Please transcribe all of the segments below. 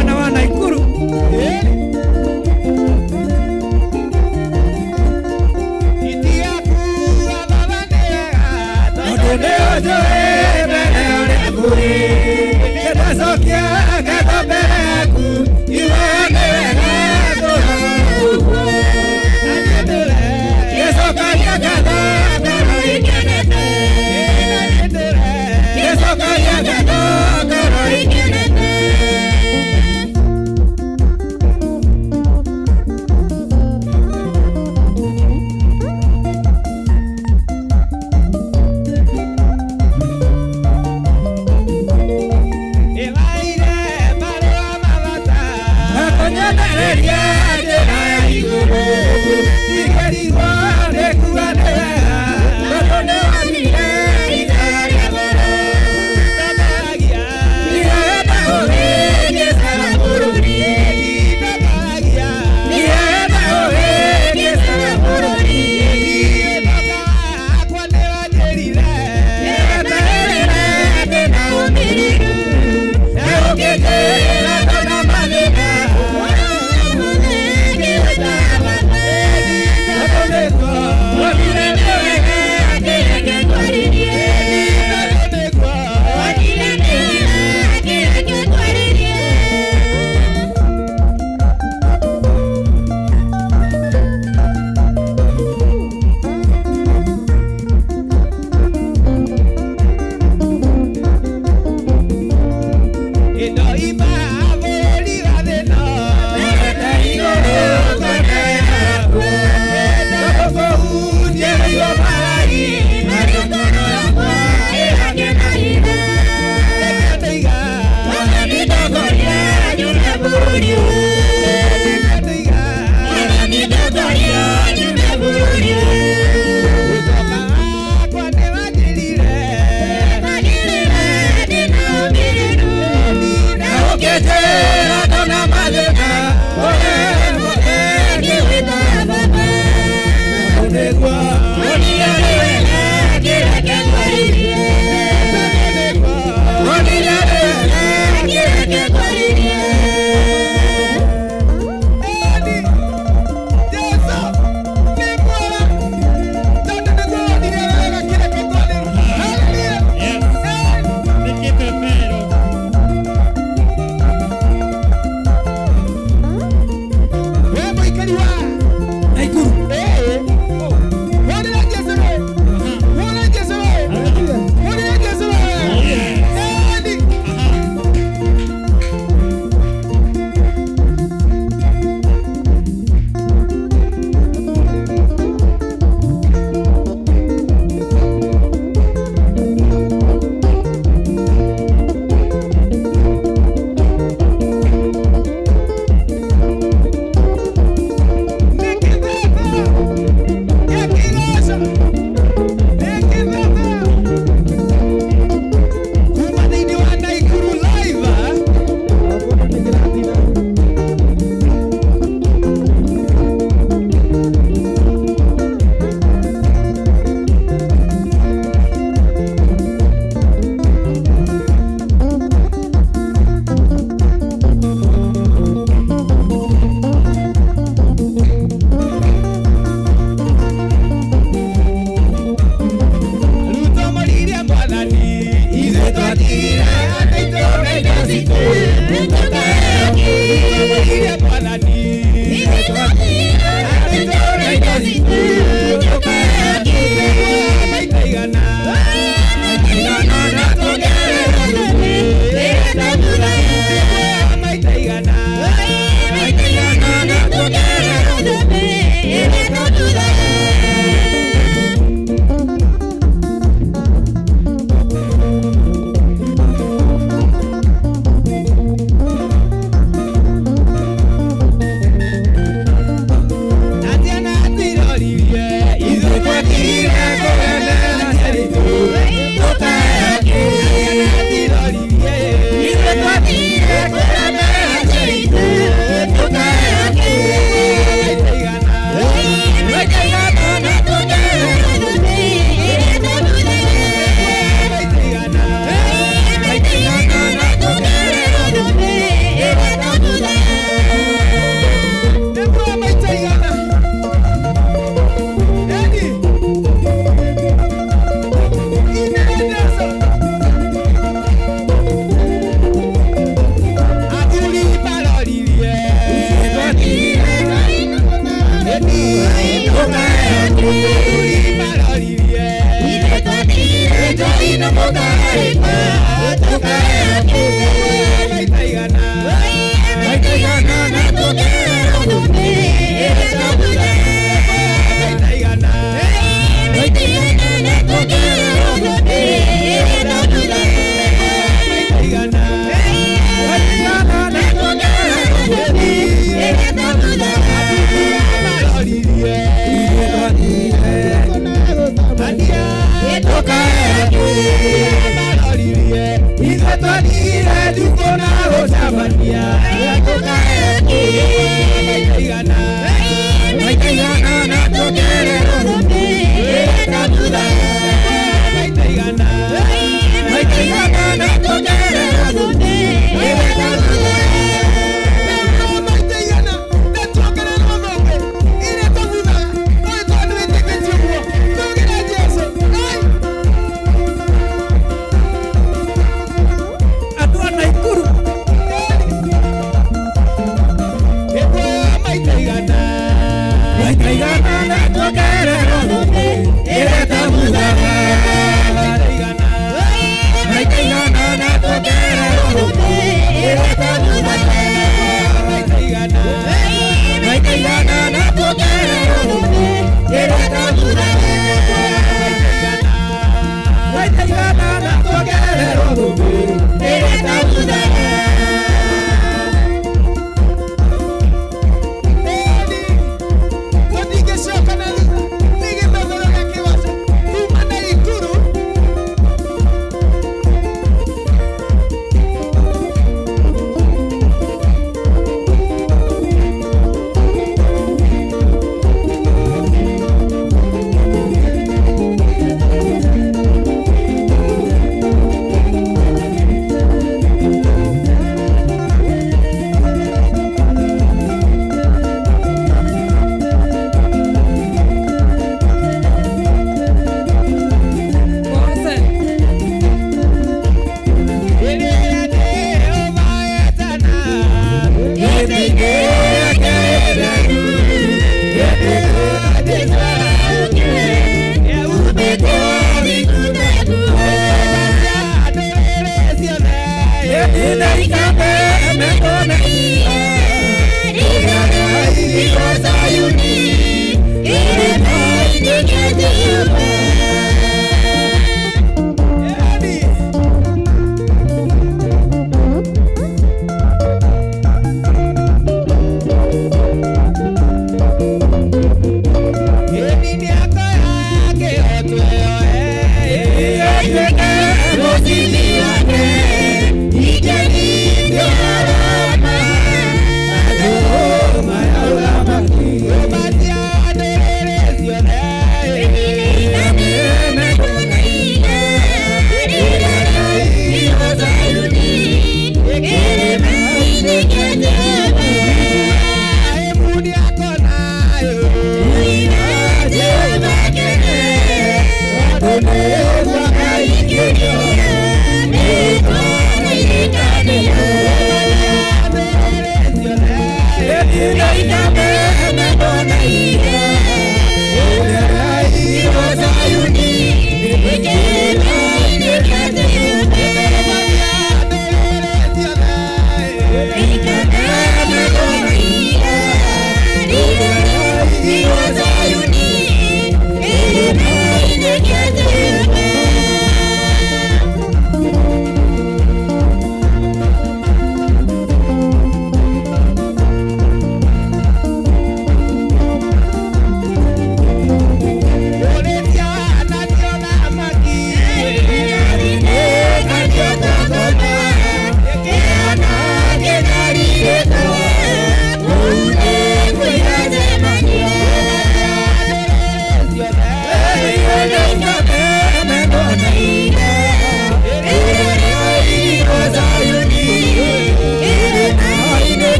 abana ba naikuru. Yeah.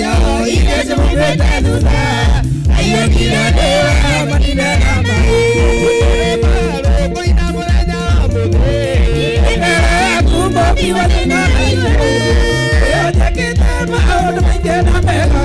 yao igeze mu betanuza ayo kirade amadina namaye Kumbo biwa tena ayo, yo jaketa ma awo na mengena mela.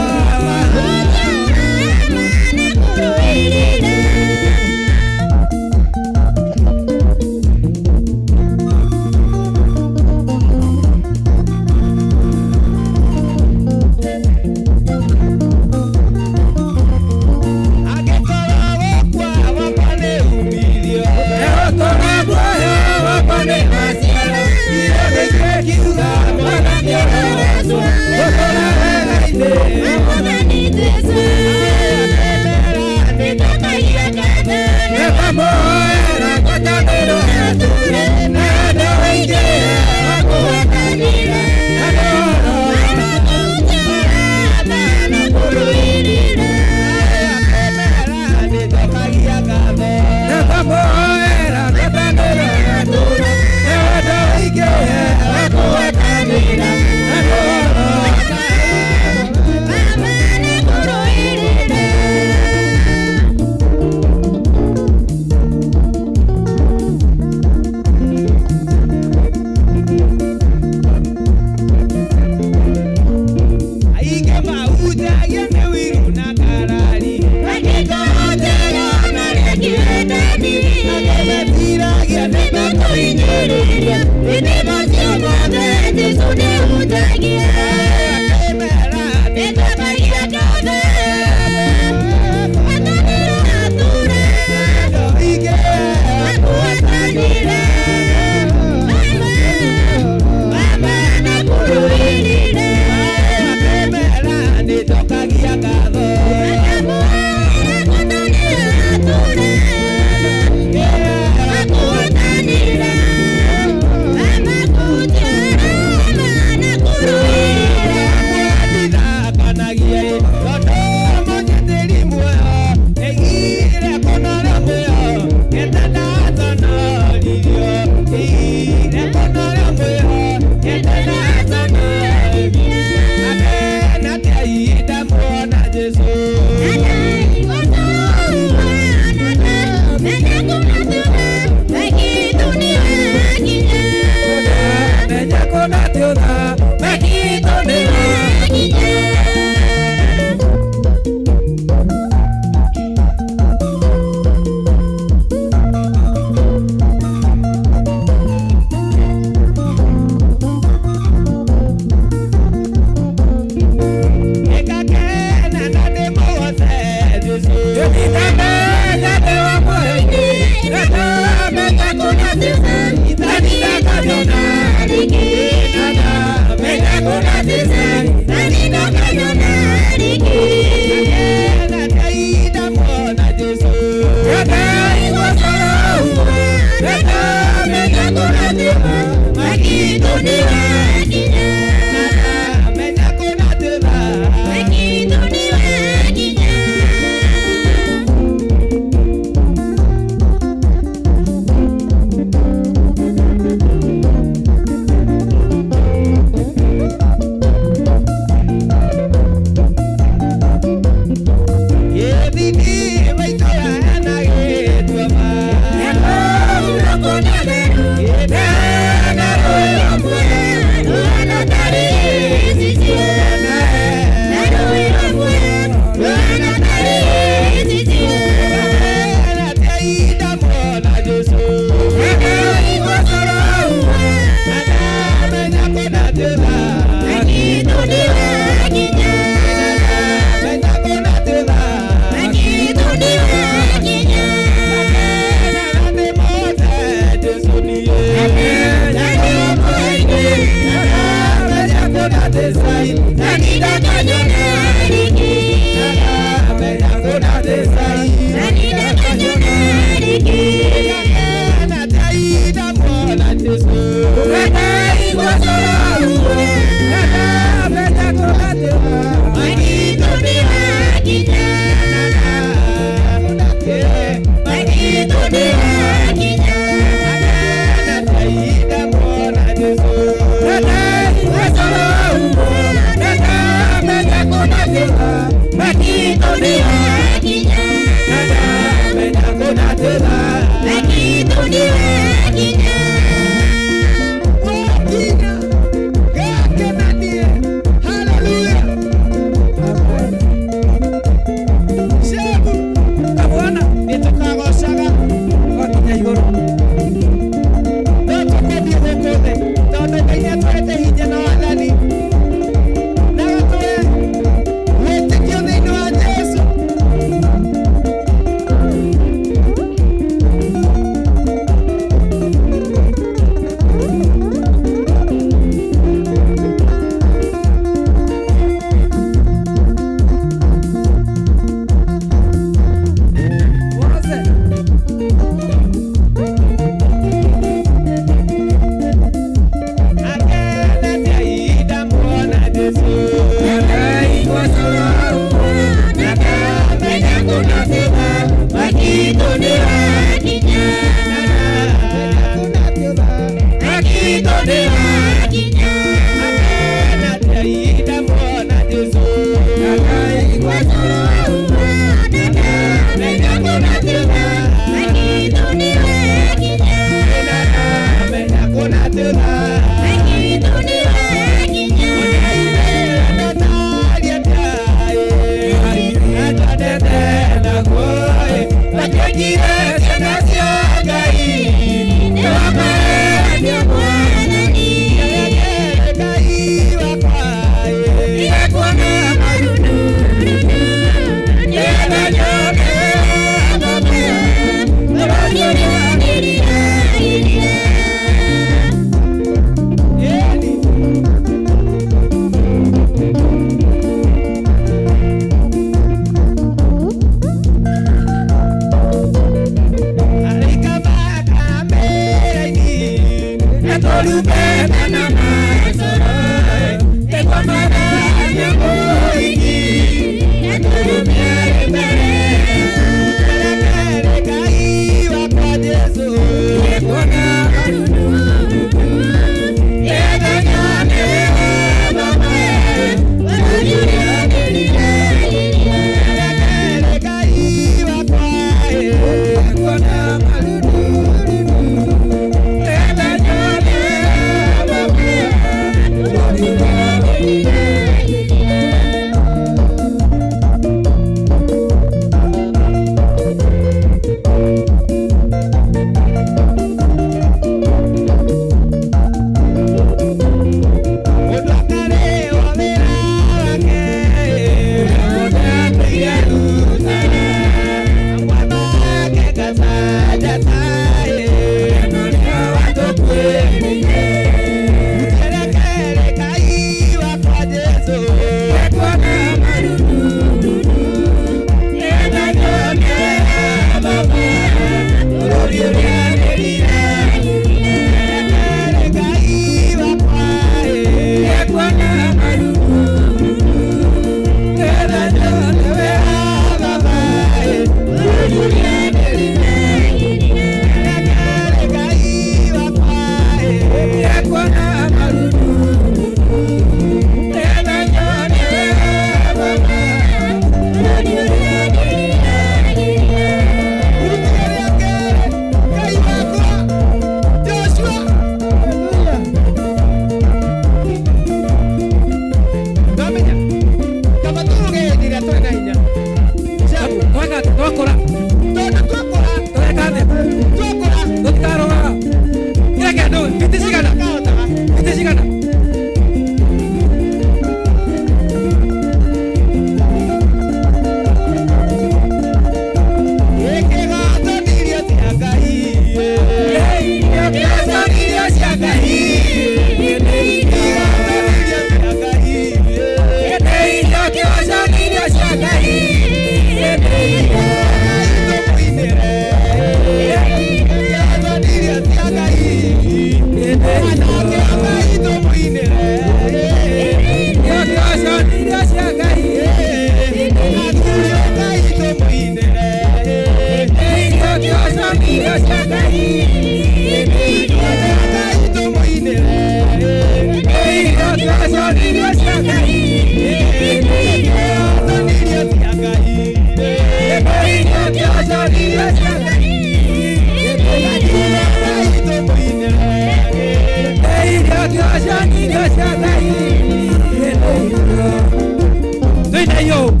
Hey,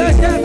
Yeah.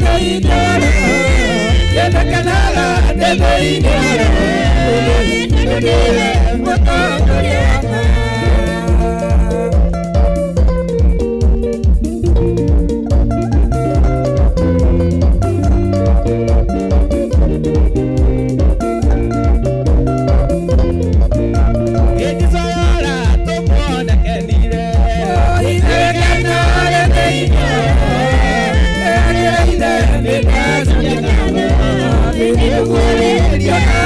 denaina denakanala denaina denaina mutakoyako ndĩthiaga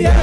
Yeah.